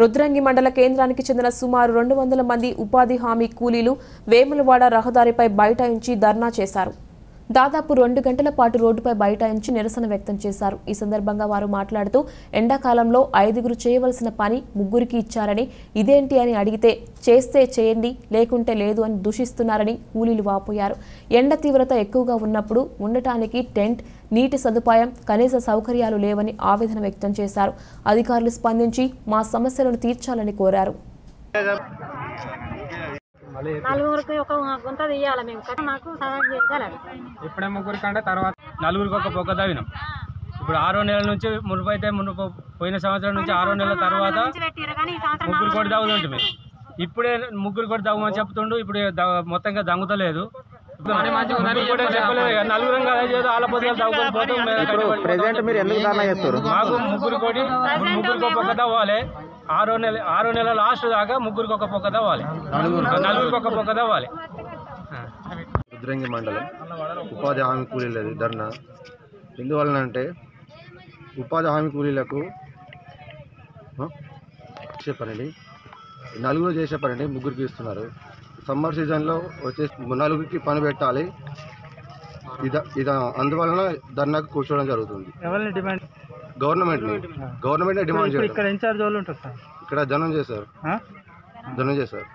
రుద్రంగి మండల కేంద్రానికి చెందిన సుమారు రెండు వందల మంది ఉపాధి హామీ కూలీలు వేములవాడ రహదారిపై బైఠాయించి ధర్నా చేశారు. దాదాపు రెండు గంటల పాటు రోడ్డుపై బైఠాయించి నిరసన వ్యక్తం చేశారు. ఈ సందర్భంగా వారు మాట్లాడుతూ ఎండాకాలంలో ఐదుగురు చేయవలసిన పని ముగ్గురికి ఇచ్చారని ఇదేంటి అని అడిగితే చేస్తే చేయండి లేకుంటే లేదు అని దూషిస్తున్నారని కూలీలు వాపోయారు. ఎండ తీవ్రత ఎక్కువగా ఉన్నప్పుడు ఉండటానికి టెంట్ నీటి సదుపాయం కనీస సౌకర్యాలు లేవని ఆవేదన వ్యక్తం చేశారు. అధికారులు స్పందించి మా సమస్యలను తీర్చాలని కోరారు. నలుగురికి ఒక గుంత తీయాలి మేము. మాకు సహాయం చేయగలరు. ఇప్పుడే ముగ్గురు కంటే తర్వాత నలుగురికి ఒక పొగ తవ్వినాం. ఇప్పుడు ఆరో నెలల నుంచి మునుపు అయితే మునుపు పోయిన సంవత్సరం నుంచి ఆరో నెలల తర్వాత ముగ్గురు కొట్టి తగ్గుతుంటుంది ఇప్పుడే ముగ్గురు కొట్టి తగ్గమని చెప్తుండు ఇప్పుడు మొత్తంగా ముగ్గురు కూడా పోతాం ప్రెసెంట్ మీరు ఎందుకు ధర్నా చేస్తారు? మాకు ముగ్గురు కొట్టి ముగ్గురికి ఒక పొగ తవ్వాలి. ఆరో నెల ఆరో నెల లాస్ట్ దాకా ముగ్గురికి ఒక పొగ తవ్వాలి. నలుగురికి. ఒక పొగ తవ్వాలి. రుద్రంగి మండలం. ఉపాధి హామీ కూలీలది ధర్నా. ఎందువలనంటే ఉపాధి హామీ కూలీలకు చేసే పనిని నలుగురు చేసే పనిని ముగ్గురికి ఇస్తున్నారు. సమ్మర్ సీజన్లో వచ్చేసి నలుగురికి పని పెట్టాలి. ఇద ఇద అందువలన ధర్నాకు కూర్చోవడం జరుగుతుంది. గవర్నమెంట్ని గవర్నమెంటే డిమాండ్ చేయడం. ఇన్ఛార్జ్ వాళ్ళు ఉంటారు సార్. ఇక్కడ జనం చేశారు. జనం చేశారు.